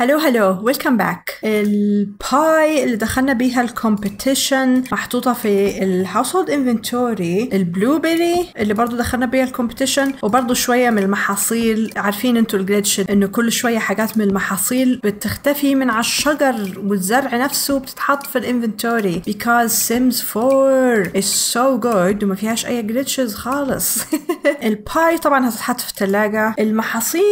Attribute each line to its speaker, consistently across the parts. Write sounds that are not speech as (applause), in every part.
Speaker 1: hello hello welcome back ال pie اللي دخلنا بيها ال competition محطوطة في ال household inventory ال blueberry اللي برضو دخلنا بيها ال competition وبرضو شوية من المحاصيل. عارفين أنتوا ال glitch إنه كل شوية حاجات من المحاصيل بتختفي من على الشجر والزرع نفسه بتتحط في ال inventory because Sims 4 is so good وما فيهاش أي glitches خالص. (laughs) ال pie طبعا هتتحط في الثلاجة المحاصيل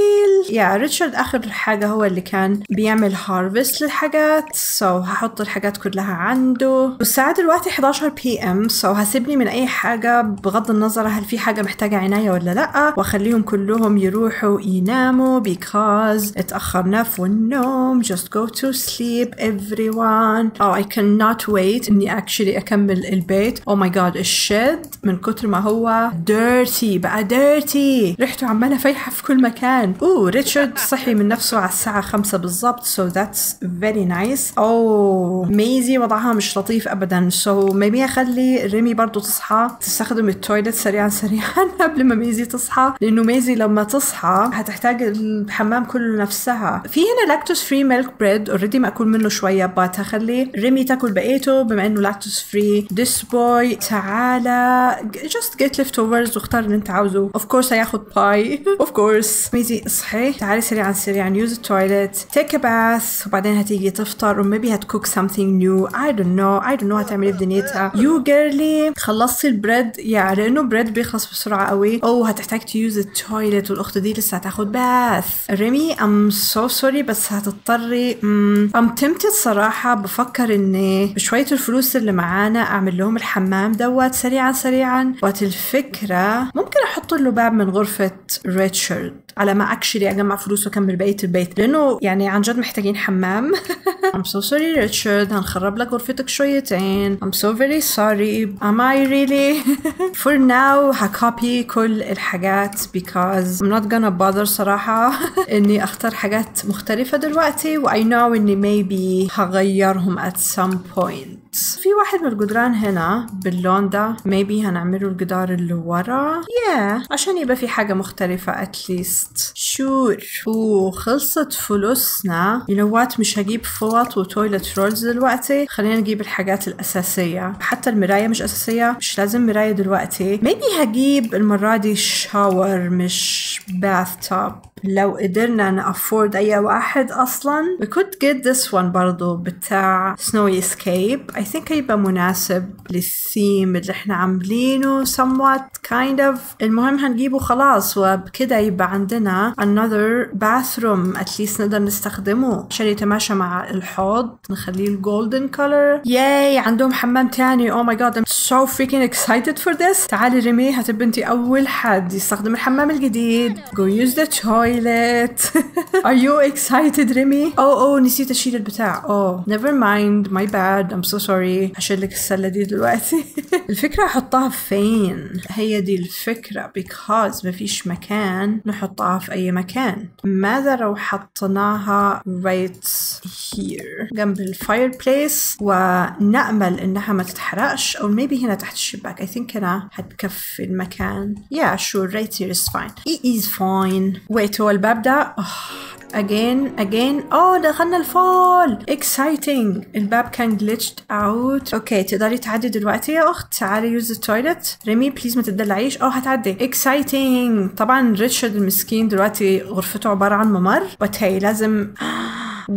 Speaker 1: يا ريتشارد آخر حاجة هو اللي كان بيعمل harvest للحاجات so so هحط الحاجات كلها عنده. والساعة دلوقتي 11 PM so هسيبني من أي حاجة بغض النظر هل في حاجة محتاجة عناية ولا لأ. وأخليهم كلهم يروحوا يناموا because اتأخرنا في النوم just go to sleep everyone. Oh I cannot wait إني actually أكمل البيت. Oh my god ال shed من كتر ما هو dirty بقى dirty. ريحته عمالة فايحة في كل مكان. oh ريتشارد صحي من نفسه على الساعة خمسة بالضبط so that's very nice. oh ميزي وضعها مش لطيف ابدا. So maybe أخلي ريمي برضو تصحى تستخدم ال toilet سريعا سريعا (laughs) قبل ما ميزي تصحى. لأنه ميزي لما تصحى هتحتاج الحمام كله نفسها. في هنا lactose free milk bread already مأكول منه شوية but هخلي ريمي تاكل بقيته بما إنه lactose free this boy تعالى just get leftovers واختار اللي أنت عاوزه. Of course هياخد pie (laughs) of course. ميزي اصحي تعالي سريعا سريعا use the take a bath. وبعدين هتيجي تفطر و maybe هت cook something new. I don't know. I don't know هتعمل إيه في دنيتها you girly خلصتي ال bread. Yeah لأنه bread بيخلص بسرعة قوي. oh هتحتاج ت use ال toilet والأخت دي لسه هتاخد bath ريمي I'm so sorry بس هتضطري. I'm tempted صراحة. بفكر إني بشوية الفلوس اللي معانا أعمل لهم الحمام دوت سريعا سريعا. وقت الفكرة ممكن أحط له باب من غرفة ريتشارد على ما actually أجمع فلوس وأكمل بقية البيت. لأنه يعني عن جد محتاجين حمام. (laughs) I'm so sorry ريتشارد هنخرب لك غرفتك شويتين. I'm so very sorry. Am I really? (laughs) For now ه copy كل الحاجات because I'm not gonna bother صراحة (laughs) إني أختار حاجات مختلفة دلوقتي. و I know إني maybe هغيرهم at some point. في واحد من الجدران هنا باللون ده maybe هنعمله الجدار اللي ورا. Yeah عشان يبقى في حاجة مختلفة least. Sure. وخلصت فلوسنا. What مش هجيب فوط و toilet rolls دلوقتي. خلينا نجيب الحاجات الأساسية. حتى المراية مش أساسية مش لازم مراية دلوقتي. Maybe هجيب المرة دي shower مش bath tub لو قدرنا ن afford أي واحد أصلا. We could get this one برضو بتاع snowy escape. I think هيبقى مناسب للثيم اللي إحنا عاملينه somewhat kind of. المهم هنجيبه خلاص وبكده يبقى عندنا another bathroom at least نقدر نستخدمه عشان يتماشى مع الحوض. نخليه ال golden color. yay عندهم حمام تاني. Oh my god I'm so freaking excited for this. تعالي ريمي هتبقى انتي أول حد يستخدم الحمام الجديد. Go use the toilet. (laughs) Are you excited ريمي oh oh نسيت أشيل البتاع. Oh never mind. My bad. I'm so sorry هشيل لك السلة دي دلوقتي. (laughs) الفكرة احطها فين؟ هي دي الفكرة because مفيش مكان نحطها في أي مكان. ماذا لو حطيناها right here جنب ال fireplace ونأمل إنها ما تتحرقش أو maybe هنا تحت الشباك. I think هنا هتكفي المكان. Yeah sure right here is fine. It is fine. Wait هو الباب ده؟ oh, again again. Oh دخلنا ال fall. Exciting. الباب كان glitched out. okay تقدري تعدي دلوقتي يا أخت. تعالي use ال toilet ريمي please ما تدلعيش آه هتعدي. Exciting. طبعا ريتشارد المسكين دلوقتي غرفته عبارة عن ممر. But hey لازم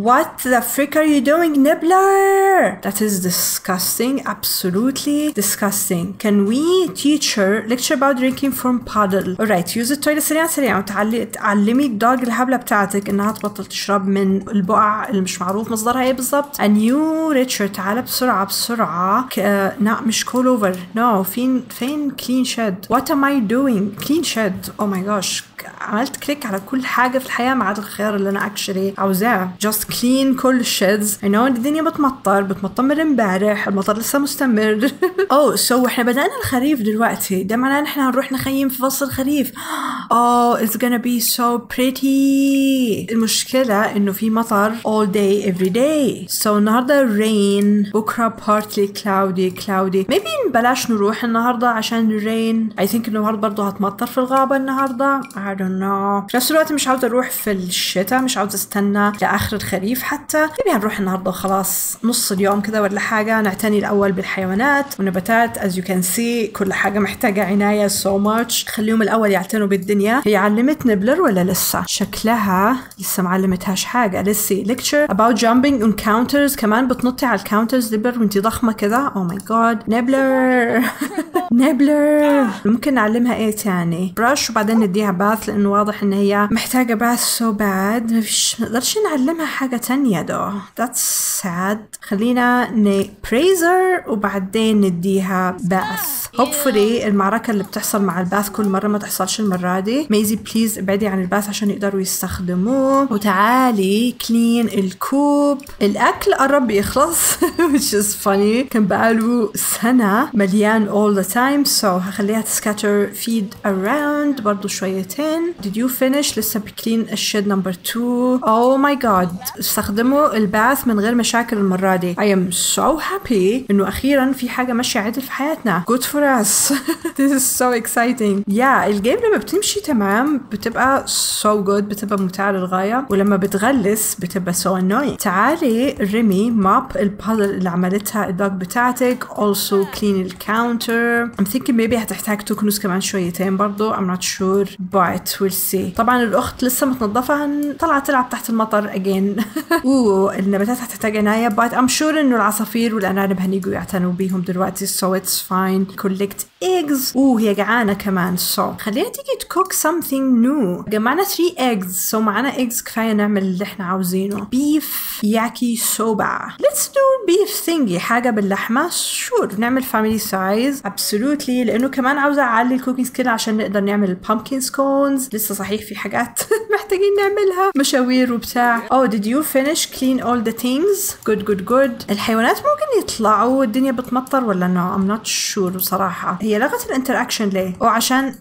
Speaker 1: What the frick are you doing, Nibbler? That is disgusting. Absolutely disgusting. Can we teach her lecture about drinking from puddle? Alright, use the toilet سريعا سريعا وتعلي تعلمي الدوج الهبلة بتاعتك انها تبطل تشرب من البقع اللي مش معروف مصدرها ايه بالظبط. And you Richard تعالى بسرعة بسرعة. ك... uh, لا مش call over. No فين فين clean shed. What am I doing? Clean shed. Oh my gosh. عملت click على كل حاجة في الحياة ما عدا الخيار اللي أنا actually عاوزاه. Just clean كل ال sheds know إن الدنيا بتمطر بتمطر من امبارح المطر لسه مستمر. (laughs) oh so إحنا بدأنا الخريف دلوقتي. ده معناه إن إحنا هنروح نخيم في فصل الخريف. (gasps) Oh it's gonna be so pretty. المشكلة إنه في مطر all day every day. So النهاردة rain. بكرة partly cloudy cloudy. Maybe بلاش نروح النهاردة عشان rain. I think النهاردة برضه هتمطر في الغابة النهاردة. Don't know. في نفس الوقت مش عاوزة أروح في الشتاء مش عاوزة أستنى لآخر الخريف حتى. maybe نروح النهاردة وخلاص نص اليوم كذا ولا حاجة نعتني الأول بالحيوانات والنباتات. As you can see كل حاجة محتاجة عناية so much. خليهم الأول يعتنوا بالدنيا. هي علمت نبلر ولا لسه؟ شكلها لسه معلمتهاش حاجة. لسه lecture about jumping on counters. كمان بتنطي على ال counters نبلر وانتي ضخمة كذا oh my god. نبلر نبلر (laughs) ممكن نعلمها إيه تاني؟ brush وبعدين نديها bath لأنه واضح إن هي محتاجة bath so bad مفيش نقدرش نعلمها حاجة تانية though that's sad. خلينا ن brush her وبعدين نديها bath hopefully المعركة اللي بتحصل مع ال bath كل مرة ما تحصلش المرة دي. ميزي please ابعدي عن ال bath عشان يقدروا يستخدموه. وتعالي clean ال coop الأكل قرب يخلص (laughs) which is funny. كان بقاله سنة مليان all the time so هخليها ت scatter feed around. برضو شويتين. Did you finish لسه ب clean ال shed number 2 oh my god. استخدموا ال bath من غير مشاكل المرة دي. I am so happy إنه أخيرا في حاجة ماشية عدل في حياتنا. Good for us. (laughs) This is so exciting. Yeah ال game لما بتمشي تمام بتبقى so good بتبقى ممتعة للغاية. ولما بتغلس بتبقى so annoying. تعالي ريمي mop ال puddle اللي عملتها ال dog بتاعتك. Also clean ال counter I'm thinking maybe هتحتاج تكنس كمان شويتين برضو. I'm not sure. But we'll see. طبعا الأخت لسه متنظفة طلعت تلعب تحت المطر again. (laughs) oh النباتات هتحتاج عناية but I'm sure إنه العصافير والأرانب هنيجوا يعتنوا بيهم دلوقتي so it's fine. Collect eggs. oh هي جعانة كمان so. خلينا تيجي ت cook something new. جمعنا 3 eggs so معانا eggs كفاية نعمل اللي إحنا عاوزينه. Beef. yaki soba. Let's do beef thingy حاجة باللحمة. Sure نعمل family size. Absolutely لأنه كمان عاوزة أعلي ال cooking skill عشان نقدر نعمل pumpkin scones. لسه صحيح في حاجات (laughs) محتاجين نعملها. مشاوير وبتاع. Oh did you finish clean all the things? Good good good. الحيوانات ممكن يطلعوا والدنيا بتمطر ولا no? I'm not sure بصراحة. هي لغت ال interaction ليه؟ أو عشان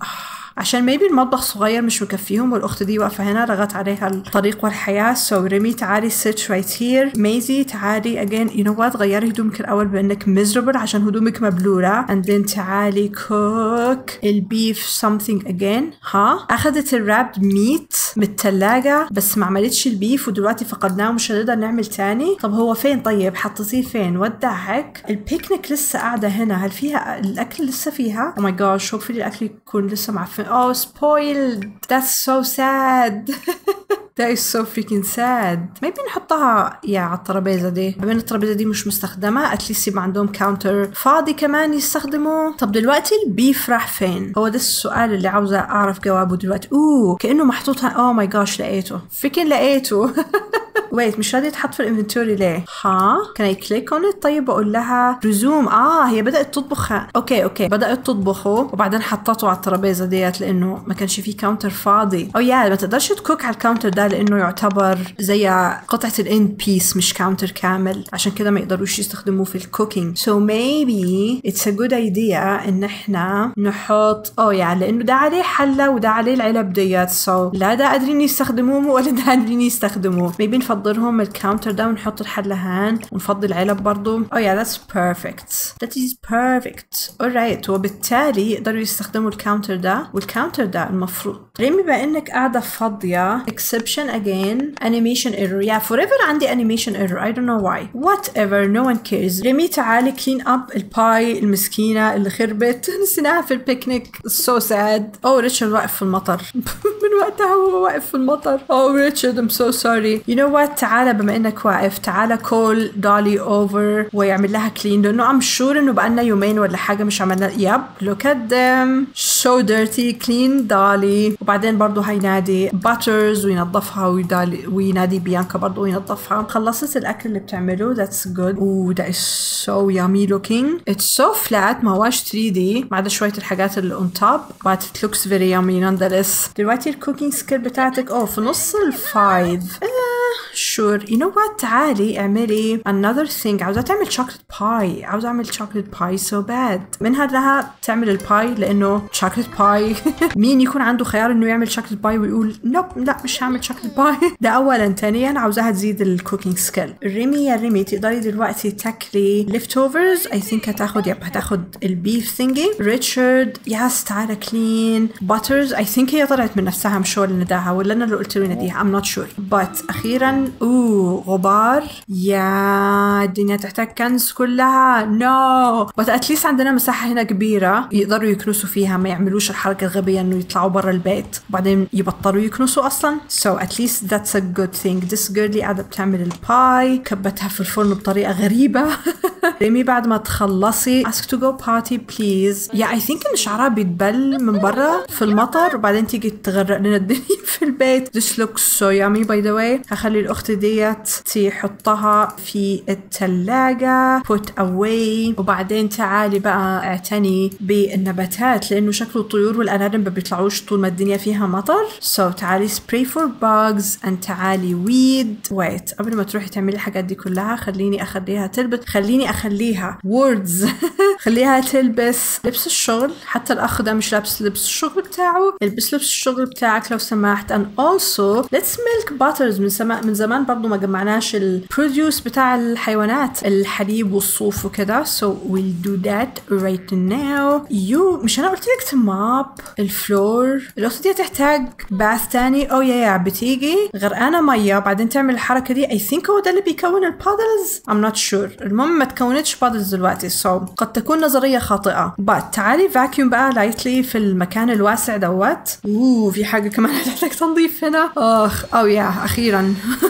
Speaker 1: عشان ميبي المطبخ صغير مش مكفيهم والأخت دي واقفة هنا لغت عليها الطريق والحياة. so so, ريمي تعالي sit right here. ميزي تعالي again. You know what غيري هدومك الأول بأنك miserable عشان هدومك مبلولة. And then تعالي cook ال beef something again. ها؟ أخذت ال wrapped meat من الثلاجه بس ما عملتش ال beef ودلوقتي فقدناه ومش هنقدر نعمل تاني. طب هو فين؟ طيب حطيتيه فين؟ ودعك البيكنيك لسه قاعدة هنا. هل فيها الأكل لسه فيها؟ Oh my gosh hopefully الأكل يكون لسه معفن Oh, spoiled. That's so sad. (laughs) That is so freaking sad. Maybe نحطها يا على الترابيزة دي. بما إن الترابيزة دي مش مستخدمة at least يبقى عندهم counter فاضي كمان يستخدموه. طب دلوقتي ال beef راح فين؟ هو ده السؤال اللي عاوزة أعرف جوابه دلوقتي. oh كأنه محطوط oh my gosh لقيته. freaking لقيته. (laughs) wait مش راضي يتحط في ال inventory ليه؟ ها؟ can I click on طيب واقول لها resume آه هي بدأت تطبخ. okay okay. بدأت تطبخه وبعدين حطته على الترابيزة ديت لأنه ما كانش فيه counter فاضي. oh yeah ما تقدرش ت cook على ال counter ده لأنه يعتبر زي قطعة ال end piece مش counter كامل. عشان كده ما يقدروش يستخدموه في ال cooking so maybe it's a good idea إن إحنا نحط oh yeah لأنه ده عليه حلة وده عليه العلب ديت. So لا ده قادرين يستخدموه ولا ده قادرين يستخدموه. Maybe نفضلهم ال counter ده ونحط الحلة هنا ونفضي العلب برضو. Oh yeah that's perfect. That is perfect. Alright. وبالتالي يقدروا يستخدموا ال counter ده. وال counter ده المفروض ريمي بما إنك قاعدة فاضية exception again animation error. Yeah forever عندي animation error. I don't know why. Whatever. No one cares. ريمي تعالي clean up ال pie المسكينة اللي خربت. (laughs) نسيناها في ال picnic so sad. Oh ريتشارد واقف في المطر. (laughs) من وقتها هو واقف في المطر. Oh ريتشارد I'm so sorry. You know what تعالى بما إنك واقف تعالى call Dolly over ويعمل لها clean لأنه I'm sure إنه بقالنا يومين ولا حاجة مش عملنا. yep look at them so dirty clean Dolly وبعدين برضه هينادي باترز وينظفها ويدالي وينادي بيانكا برضه وينظفها. خلصت الأكل اللي بتعمله. that's good oh that is so yummy looking it's so flat ما هواش 3 D ما عدا شوية الحاجات اللي on top but it looks very yummy nonetheless. دلوقتي ال cooking skill بتاعتك. oh في نص ال five. Uh, sure. You know what تعالي اعملي another thing. عاوزة تعمل chocolate pie. عاوزة أعمل chocolate pie so bad. منها لها تعمل ال pie لأنه chocolate pie. (laughs) مين يكون عنده خيار إنه يعمل chocolate pie ويقول nope لا مش هعمل chocolate pie. (laughs) ده اولا. ثانيا عاوزاها تزيد ال cooking skill ريمي يا ريمي تقدري دلوقتي تاكلي left overs I think هتاخد yep هتاخد ال beef thingy ريتشارد yes تعالى clean باترز I think هي طلعت من نفسها مش نداها ولا أنا اللي قلت له نديها I'm not sure. But أخيرا oh غبار. يا الدنيا تحتاج كنس كلها. no no. at least عندنا مساحة هنا كبيرة يقدروا يكنسوا فيها ما يعملوش الحركة الغبية إنه يطلعوا برا البيت. وبعدين يبطلوا يكنسوا أصلا. At least that's a good thing. This girl قاعدة بتعمل ال pie كبتها في الفرن بطريقة غريبة. (laughs) ريمي بعد ما تخلصي ask to go potty please. Yeah I think إن شعرها بيتبل من برا في المطر. وبعدين تيجي تغرق لنا الدنيا في البيت. This looks so yummy by the way. هخلي الاخت ديت تحطها في الثلاجة put away. وبعدين تعالي بقى اعتني بالنباتات لأنه شكله الطيور والارانب ما بيطلعوش طول ما الدنيا فيها مطر. So تعالي spray for bugs and تعالي weed. Wait قبل ما تروحي تعملي الحاجات دي كلها خليني أخليها تلبس. خليني أخليها. Words. (laughs) خليها تلبس. لبس الشغل. حتى الأخ ده مش لابس لبس الشغل بتاعه. البس لبس الشغل بتاعك لو سمحت. And also let's milk butters من سما من زمان برضو ما جمعناش البروديوس بتاع الحيوانات الحليب والصوف وكده so we'll do that right now. You مش أنا قلت لك ت mop ال floor. الاخت دي تحتاج bath تاني oh yeah يا بتيجي. غرقانة مية بعدين تعمل الحركة دي. I think هو ده اللي بيكون ال puddles I'm not sure. المهم ما تكونتش puddles دلوقتي. So قد تكون نظرية خاطئة. But تعالي vacuum بقى lightly في المكان الواسع دوت. oh في حاجة كمان (laughs) هتحتاج تنظيف هنا. أخ oh yeah أخيرا. (laughs)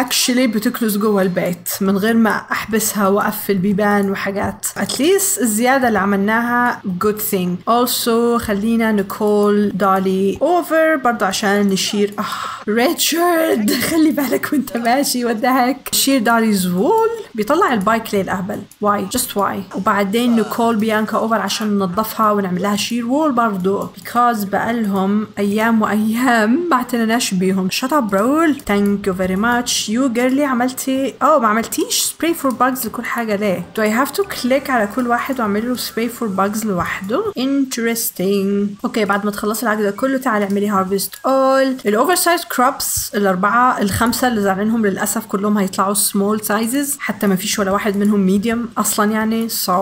Speaker 1: actually بتكنس جوه البيت من غير ما أحبسها وأقفل بيبان وحاجات. at least الزيادة اللي عملناها good thing. Also خلينا ن call Dolly over برضه عشان نشير. آه ريتشارد (laughs) خلي بالك وأنت ماشي ودهك shear Dolly's wool بيطلع ال bike ليه الأهبل؟ why just why وبعدين ن call بيانكا over عشان ننظفها ونعمل لها shear wool برضه because بقالهم أيام وأيام ما اعتنناش بيهم. Shut up برول thank you very much you girly عملتي آه ما عملتيش spray for bugs لكل حاجة ليه؟ Do I have to click على كل واحد واعمل له spray for bugs لوحده؟ Interesting. okay بعد ما تخلصي العقد ده كله تعالي اعملي harvest all. ال oversized crops الأربعة الخمسة اللي زعلانهم للأسف كلهم هيطلعوا small sizes حتى ما فيش ولا واحد منهم medium أصلا يعني so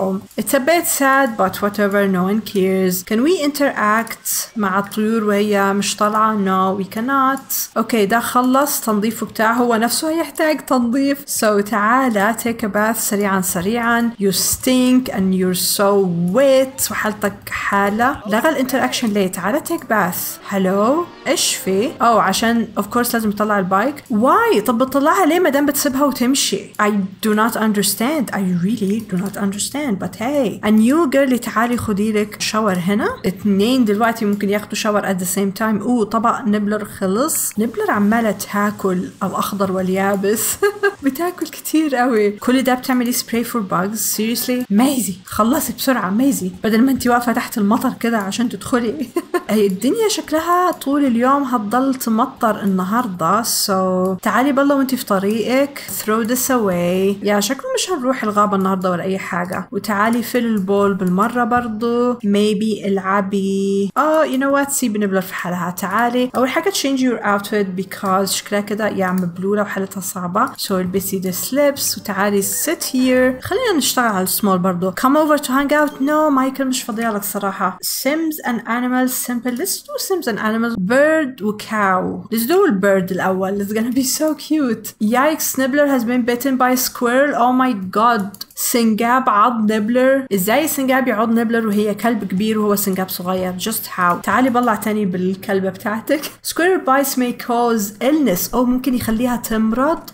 Speaker 1: it's a bit sad but whatever no one cares. Can we interact مع الطيور وهي مش طالعة؟ No we cannot. okay ده خلص تنظيفه بتاعه هو نفسه هيحتاج تنظيف. So تعالى take a bath سريعا سريعا. You stink and you're so wet. وحالتك حالة. لغى ال interaction ليه؟ تعالى take bath. hello إيش في؟ أو عشان of course لازم تطلع ال bike. why طب بتطلعها ليه ما دام بتسيبها وتمشي؟ I do not understand. I really do not understand. But hey. And you girl تعالي خدي لك shower هنا. اتنين دلوقتي ممكن ياخدوا shower at the same time. oh طبق نبلر خلص. نبلر عمالة تاكل الاخضر واليابس. (laughs) بتاكل كتير قوي. كل ده بتعملي spray for bugs seriously ميزي خلصي بسرعة. ميزي بدل ما انت واقفة تحت المطر كده عشان تدخلي. (laughs) الدنيا شكلها طول اليوم هتضل تمطر النهارده. so so, تعالي بالله وانت في طريقك. Throw this away. yeah شكله مش هنروح الغابة النهارده ولا أي حاجة. وتعالي في ال pool بالمرة برضو. Maybe العبي. آه you know what? سيبي نبلر في حالها. تعالي. أول حاجة change your outfit because شكلها كده يا مبلوله وحالتها صعبه so البسي the slips وتعالي sit here خلينا نشتغل على السمول برضو come over to hang out no مايكل مش فاضيه لك صراحه Sims and animals simple let's do Sims and animals bird و cow let's do البيرد الاول it's gonna be so cute yikes Nibbler has been bitten by a squirrel oh my god سنجاب عض نبلر. إزاي سنجاب يعض نبلر وهي كلب كبير وهو سنجاب صغير؟ Just how. تعالي بلع تاني بالكلبة بتاعتك. Squirrel bites may cause illness. أو ممكن يخليها تمرض. (gasps)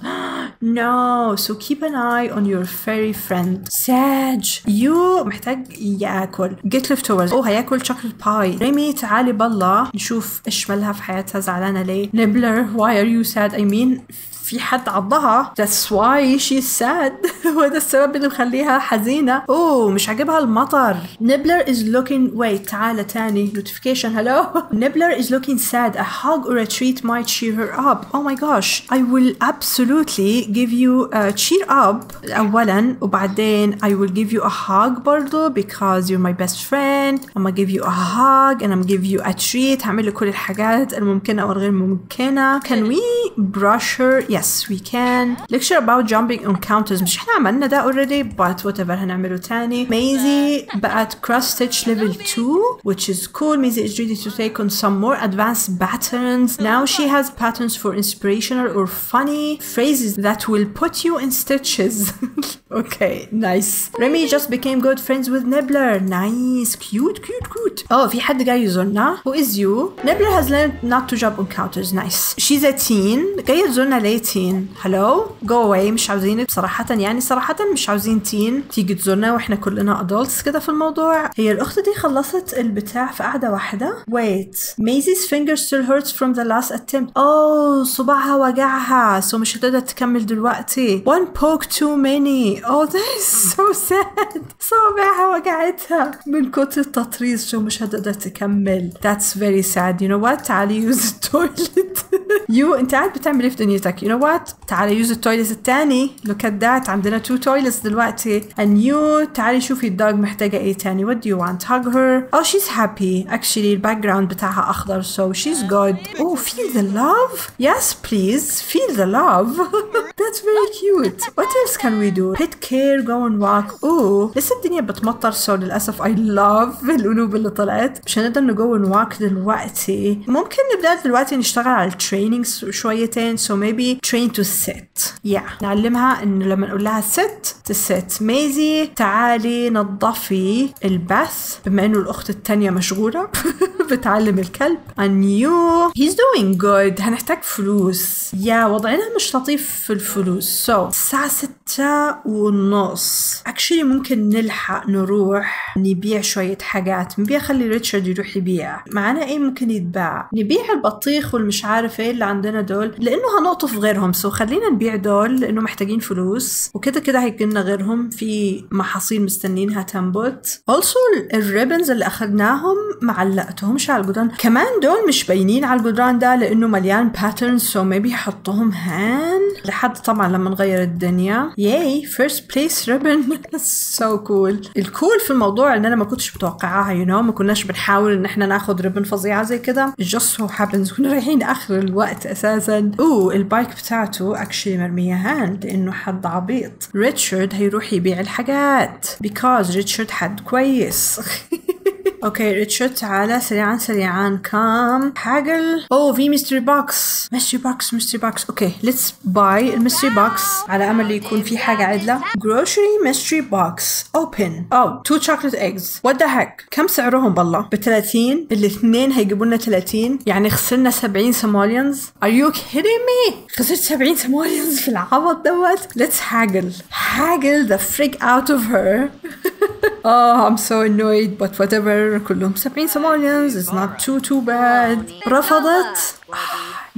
Speaker 1: No. So keep an eye on your fairy friend. ساج يو محتاج ياكل. Get leftovers. اوه هياكل chocolate pie. ريمي تعالي بالله نشوف إيش مالها في حياتها. زعلانة ليه؟ نبلر why are you sad? I mean في حد عضها that's why she's sad (laughs) هو ده السبب اللي مخليها حزينة اوه مش عاجبها المطر نبلر is looking wait تعالى تاني notification hello (laughs) نبلر is looking sad a hug or a treat might cheer her up oh my gosh I will absolutely give you a cheer up أولا وبعدين I will give you a hug برضو because you're my best friend I'm gonna give you a hug and I'm gonna give you a treat هعمل لك كل الحاجات الممكنة أو الغير ممكنة can we brush her yes we can lecture about jumping on counters مش احنا عملنا ده already but whatever هنعمله تاني ميزي بقت cross stitch level 2 which is cool ميزي is ready to take on some more advanced patterns now she has patterns for inspirational or funny phrases that will put you in stitches (laughs) okay nice Remy just became good friends with Nibbler nice cute cute cute oh في حد جاي يزورنا who is you Nibbler has learned not to jump on counters nice she's a teen جاي تزورنا ليه تين. Hello? Go away. مش عاوزينك صراحة يعني صراحة مش عاوزين تين. تيجي تزورنا وإحنا كلنا adults كده في الموضوع. هي الأخت دي خلصت البتاع في قعدة واحدة. Wait. Maisie's finger still hurts from the last attempt. Oh صباعها وجعها. So مش هتقدر تكمل دلوقتي. Poke too many. Oh that is so sad. صوابعها وجعتها. من كتر التطريز so مش هتقدر تكمل. That's very sad. You know what? تعالي the toilet. (laughs) you انت قاعد بتعمل إيه في دنيتك? You know what تعالي يوز التويلت التاني look at that عندنا two toilets دلوقتي and you تعالي شوفي الدوج محتاجة ايه تاني what do you want hug her oh she's happy actually الباك جراوند بتاعها اخضر so she's good oh feel the love yes please feel the love (laughs) that's very cute what else can we do pet care go and walk oh لسه الدنيا بتمطر so للأسف I love (laughs) القلوب اللي طلعت مش هنقدر نجو and walk دلوقتي ممكن نبدأ دلوقتي نشتغل على التريننجز شويتين so maybe train to sit. Yeah. نعلمها انه لما نقول لها sit ت sit ميزي تعالي نظفي ال bath. بما إنه الأخت التانية مشغولة (laughs) بتعلم الكلب. And you he's doing good. هنحتاج فلوس. yeah وضعنا مش لطيف في الفلوس. So الساعة ستة ونص. Actually ممكن نلحق نروح نبيع شوية حاجات. نبيع خلي ريتشارد يروح يبيع. معانا إيه ممكن يتباع؟ نبيع البطيخ والمش عارف إيه اللي عندنا دول. لأنه هنقطف غيرهم. so خلينا نبيع دول لأنه محتاجين فلوس وكده كده هيجيلنا غيرهم في محاصيل مستنينها تنبت. Also ال ribbons اللي اخدناهم ما علقتهمش على الجدران. كمان دول مش باينين على الجدران ده لأنه مليان patterns so maybe حطهم هان. لحد طبعا لما نغير الدنيا. yay first place ribbon so cool ال cool في الموضوع إن أنا ما كنتش متوقعاها you you know? ما كناش بنحاول إن إحنا ناخد ribbon فظيعة زي كده. Just so happens كنا رايحين اخر الوقت أساسا. oh ال bike بتاعته actually مرمية هان لأنه حد عبيط. ريتشارد هيروح يبيع الحاجات. because ريتشارد حد كويس. (laughs) okay ريتشارد تعالى سريعا سريعا. كام حاجة oh في mystery box mystery box mystery box okay let's buy ال mystery box على أمل يكون في حاجة عدلة. Grocery mystery box. Open. Oh two chocolate eggs. What the heck كم سعرهم بالله؟ ب 30 الاثنين هيجيبوا لنا 30 يعني خسرنا 70 simoleons are you kidding me? خسرت 70 simoleons في العبط دوت. Let's haggle. Haggle the freak out of her. (laughs) oh I'm so annoyed but whatever كلهم 70 simoleons is not too too bad رفضت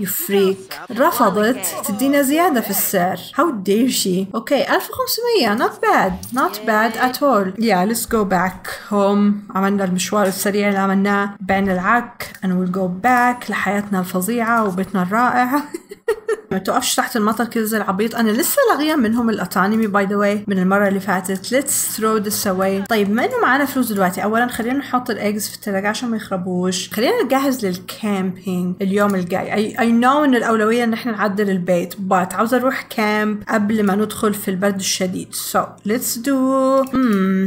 Speaker 1: you freak رفضت تدينا زيادة في السعر how dare she okay 1500 not bad not bad at all yeah let's go back home عملنا المشوار السريع اللي عملناه بعنا العك and we'll go back لحياتنا الفظيعة وبيتنا الرائع ما توقفش تحت المطر كده زي العبيط. أنا لسه لاغية منهم ال autonomy by the way من المرة اللي فاتت. let's throw this away طيب بما إنه معانا فلوس دلوقتي اولا خلينا نحط ال eggs في الثلاجه عشان ما يخربوش. خلينا نجهز لل camping اليوم الجاي. I I know إن الأولوية إن إحنا نعدل البيت but عاوزه أروح camp قبل ما ندخل في البرد الشديد. so let's do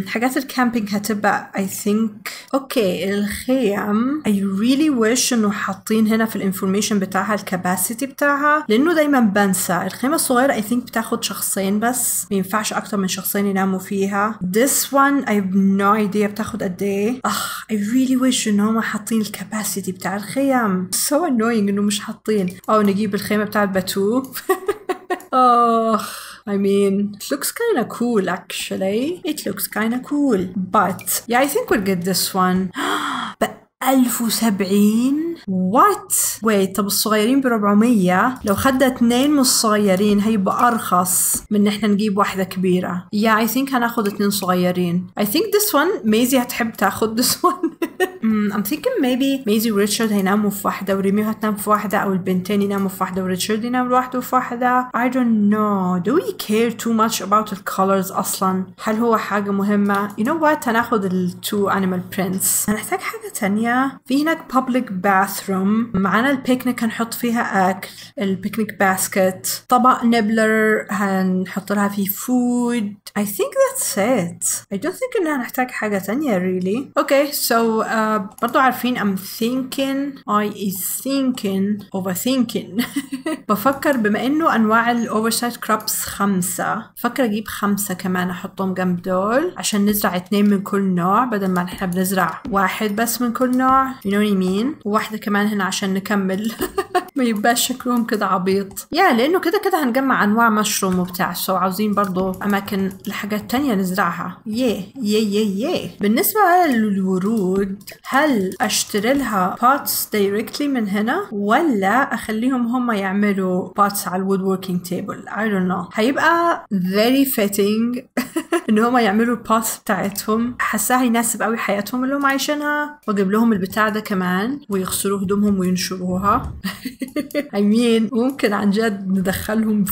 Speaker 1: حاجات ال camping هتبقى I think okay الخيم I really wish إنه حاطين هنا في ال information بتاعها ال capacity بتاعها. لأنه دايما بنسى الخيمة الصغيرة I think بتاخد شخصين بس ما ينفعش أكتر من شخصين يناموا فيها this one I have no idea بتاخد قد إيه آخ I really wish إن هم حاطين ال capacity بتاع الخيم so annoying إنه مش حاطين أو نجيب الخيمة بتاعت باتو (laughs) آخ I mean, it looks kind of cool actually. It looks kind of cool. But yeah, I think we'll get this one. (gasps) but 1070 what wait طب الصغيرين ب 400 لو خدنا اثنين من الصغيرين هيبقى أرخص من إن إحنا نجيب واحدة كبيرة. yeah I think هناخد اثنين صغيرين. I think this one ميزي هتحب تاخد this (laughs) one. Mm, I'm thinking maybe ميزي وريتشارد هيناموا في واحدة وريمي هتنام في واحدة أو البنتين يناموا في واحدة وريتشارد ينام لوحده في واحدة. I don't know. Do we care too much about the colors أصلا؟ هل هو حاجة مهمة؟ You know what? هناخد ال two animal prints. هنحتاج حاجة تانية. في هناك public bathroom. معانا البيكنيك هنحط فيها أكل. ال picnic basket طبق نبلر هنحط لها فيه food. I think that's it. I don't think إننا هنحتاج حاجة تانية really. Okay so uh, برضو عارفين I'm thinking I is thinking overthinking. (laughs) بفكر بما إنه أنواع ال oversized crops خمسة. فكر أجيب خمسة كمان أحطهم جنب دول عشان نزرع اتنين من كل نوع بدل ما إحنا بنزرع واحد بس من كل نوع. You know what I mean وواحدة كمان هنا عشان نكمل. (laughs) ما يبقاش شكلهم كده عبيط. yeah لأنه كده كده هنجمع أنواع مشروم وبتاع. so عاوزين برضو أماكن لحاجات تانية نزرعها. yeah yeah yeah بالنسبة للورود هل أشتري لها pots directly من هنا ولا أخليهم هم يعملوا pots على ال woodworking table I don't know. هيبقى very fitting (laughs) إن هم يعملوا ال pots بتاعتهم. حاساها يناسب قوي حياتهم اللي هم عايشينها. واجيب لهم البتاع ده كمان ويغسلوا هدومهم وينشروها. (laughs) I mean ممكن عن جد ندخلهم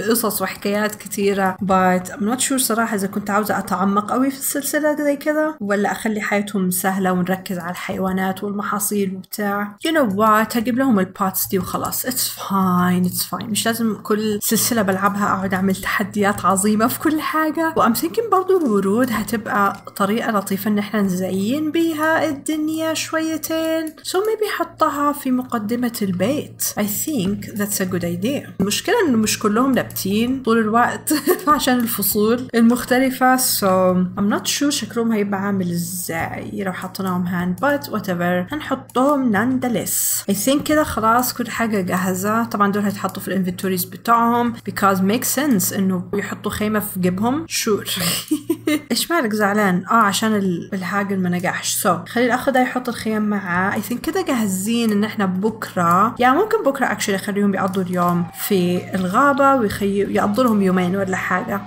Speaker 1: قصص وحكايات كتيرة. But I'm not sure صراحة إذا كنت عاوزة أتعمق قوي في السلسلة زي كده ولا أخلي حياتهم سهلة ونركز على الحيوانات والمحاصيل وبتاع. You know what هجيب لهم الباتس دي وخلاص. It's fine it's fine. مش لازم كل سلسلة بلعبها أقعد أعمل تحديات عظيمة في كل حاجة. وأم thinking برضو الورود هتبقى طريقة لطيفة إن إحنا نزين بيها الدنيا شويتين. So maybe حطها في مقدمة البيت. I think that's a good idea. المشكلة إنه مش كلهم ثابتين طول الوقت (laughs) عشان الفصول المختلفة. So I'm not sure شكلهم هيبقى عامل إزاي. لو حطيناهم hand but whatever. هنحطهم nonetheless. I think كده خلاص كل حاجة جاهزة. طبعا دول هيتحطوا في ال inventories بتاعهم because make sense إنه يحطوا خيمة في جيبهم. Sure. (laughs) إيش مالك زعلان؟ آه عشان ال haggle ما نجحش. So خلي الأخ ده يحط الخيم معاه. I think كده جاهزين إن إحنا بكرة. يعني ممكن بكرة actually أخليهم يقضوا اليوم في الغابة ويخي... يقضوا لهم يومين ولا حاجة.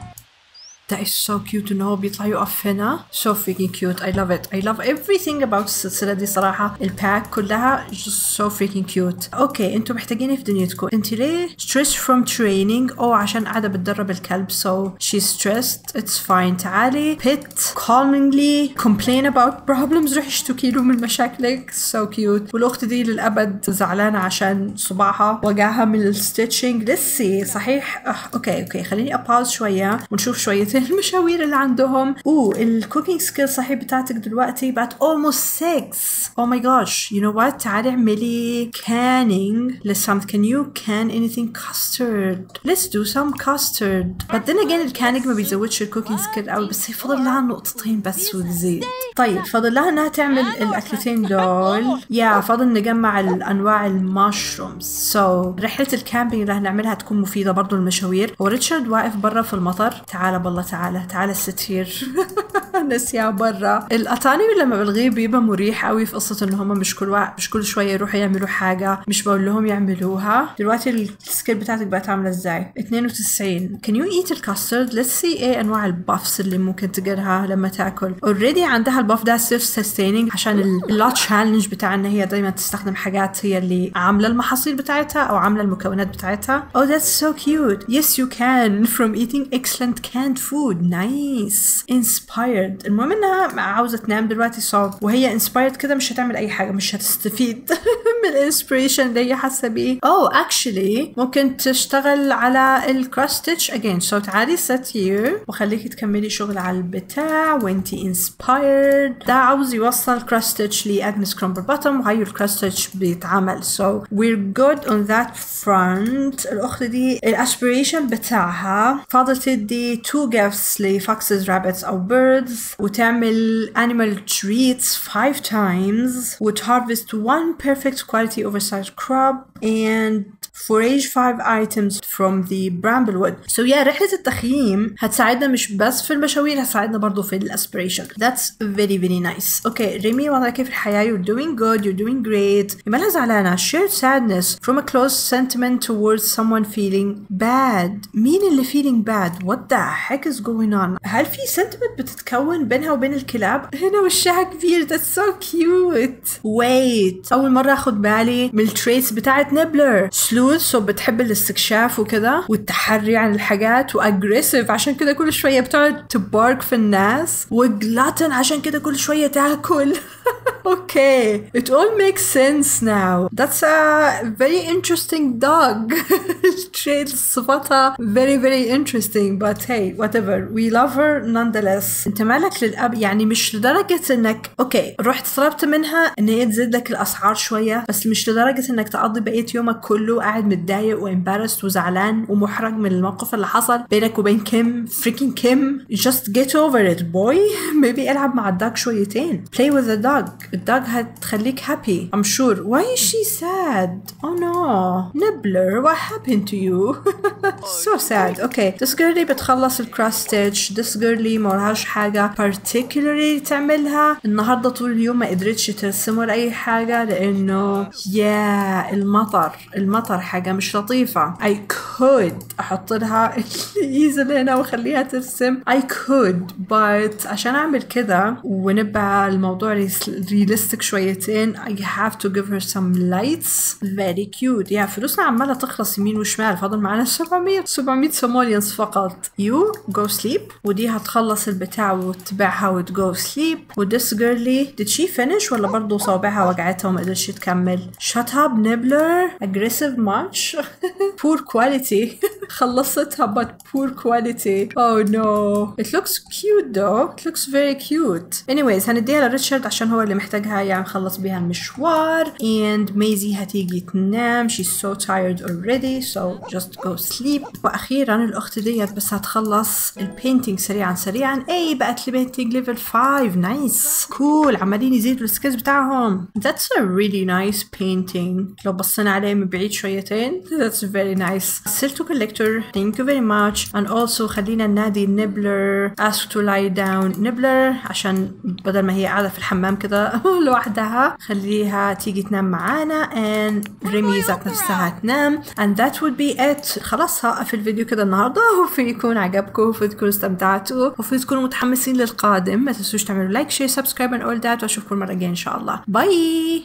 Speaker 1: That is so cute ان هو بيطلع يقف هنا. So freaking cute. I love it. I love everything about السلسلة دي صراحة. ال pack كلها just so freaking cute. okay أنتوا محتاجين في دنيتكم؟ انت ليه stressed from training? أو عشان قاعدة بتدرب الكلب. So she's stressed. It's fine. تعالي. Pet calmingly. Complain about problems. روحي اشتكي له من مشاكلك. So cute. والأخت دي للأبد زعلانة عشان صباعها. وجعها من ال stitching لسه صحيح. okay okay خليني أ pause شوية ونشوف شوية المشاوير اللي عندهم. oh ال cooking skill صحيح بتاعتك دلوقتي بقت almost 6 oh my gosh you know what تعالي اعملي canning لسام can you can anything custard let's do some custard. But then ال canning ما بيزودش ال cooking skill قوي بس هي فاضل لها نقطتين بس وتزيد. طيب فاضل لها إنها تعمل الأكلتين دول. yeah فاضل نجمع الأنواع ال mushrooms so so, رحلة ال camping اللي هنعملها تكون مفيدة برضو المشاوير وريتشارد واقف برا في المطر. تعال بالله تعالى تعالى الستير. (laughs) (laughs) نسيها برا. ال autonomy لما بلغيه بيبقى مريح قوي في قصة إن هم مش كل وقت مش كل شوية يروحوا يعملوا حاجة مش بقول لهم يعملوها. دلوقتي ال skill بتاعتك بقت عاملة إزاي؟ 92 can you eat ال custard let's see إيه أنواع ال buffs اللي ممكن تجيلها لما تأكل. already عندها ال buff ده self sustaining عشان (laughs) ال lot challenge بتاع إن هي دايما تستخدم حاجات هي اللي عاملة المحاصيل بتاعتها أو عاملة المكونات بتاعتها. Oh that's so cute. Yes you can. From eating excellent canned food. Nice. Inspired المهم إنها عاوزة تنام دلوقتي صعب وهي inspired كده مش هتعمل أي حاجة مش هتستفيد (laughs) من ال inspiration اللي هي حاسة بيه. Oh actually ممكن تشتغل على ال cross stitch again. So تعالي sit here وخليكي تكملي شغل على البتاع وانتي inspired. ده عاوز يوصل cross stitch ل Agnes Crumplebottom وهي ال cross stitch بيتعمل. So we're good on that front. الأخت دي ال aspiration بتاعها فاضل تدي two gifts ل foxes, rabbits أو birds. وتعمل animal treats five times would harvest one perfect quality oversized crop and forage five items from the bramblewood so yeah رحلة التخييم هتساعدنا مش بس في المشاوير هتساعدنا برضو في الاسبريشن that's very very nice اوكي ريمي وضعك كيف الحياة you're doing good you're doing great مالها زعلانة shared sadness from a close sentiment towards someone feeling bad مين اللي feeling bad what the heck is going on هل في sentiment بتتكون بينها وبين الكلاب. هنا وشها كبير. That's so cute. Wait. أول مرة أخد بالي من ال traits بتاعت نبلر sleuth so بتحب الاستكشاف وكده والتحري عن الحاجات و aggressive عشان كده كل شوية بتقعد ت bark في الناس و glutton عشان كده كل شوية تاكل. (laughs) okay it all makes sense now. That's a very interesting dog. (laughs) Trait صفاتها very very interesting but hey whatever. We love her nonetheless. انت مالك للأبد؟ يعني مش لدرجة انك okay رحت طلبت منها إن هي تزيد لك الأسعار شوية بس مش لدرجة إنك تقضي بقية يومك كله قاعد متضايق و embarrassed وزعلان ومحرج من الموقف اللي حصل. بينك وبين كيم freaking كيم just get over it boy. (laughs) Maybe العب مع ال dog شويتين. Play with the dog. ال dog هتخليك happy. I'm sure. Why is she sad? Oh no. Nibbler what happened to you? (laughs) So sad. Okay. This girlie بتخلص الكراس ستيتش this girlie مرهاش حاجة particularly تعملها. النهاردة طول اليوم ما قدرتش ترسم ولا أي حاجة لأنه yeah المطر. المطر حاجة مش لطيفة. I could أحط لها (laughs) الإيزل هنا وأخليها ترسم. I could but عشان أعمل كده ونبقى الموضوع ريالستيك شويتين I have to give her some lights very cute yeah فلوسنا عمالة تخلص يمين وشمال فاضل معانا 700 700 سوموليانز فقط you go sleep ودي هتخلص البتاع وتبيعها وت go sleep و this girly did she finish ولا برضه صوابعها وجعتها وما قدرتش تكمل shut up nibbler aggressive much (laughs) poor quality (laughs) خلصتها but poor quality oh no it looks cute though it looks very cute anyways هنديها لريتشارد عشان هو اللي محتاجها يعني نخلص بيها المشوار. And ميزي هتيجي تنام. She's so tired already so just go sleep. وأخيرا الأخت ديت بس هتخلص ال painting سريعا سريعا. اي بقت لي painting level 5 nice cool عمالين يزيدوا ال skills بتاعهم. That's a really nice painting. لو بصينا عليه من بعيد شويتين that's very nice. Still to collector thank you very much. And also خلينا ننادي نبلر ask to lie down. نبلر عشان بدل ما هي قاعدة في الحمام كده (laughs) لوحدها. خليها تيجي تنام معانا. And ريمي ذات نفسها تنام. And that would be it. خلاص هوقف الفيديو كده النهارده. (laughs) وفي يكون عجبكم وفي تكونوا استمتعتوا. وفي تكونوا متحمسين للقادم. ما تنسوش تعملوا like share subscribe and all that. وأشوفكم المرة الجاية إن شاء الله. bye